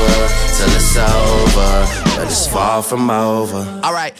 over, till it's over. but it's far from over. Alright.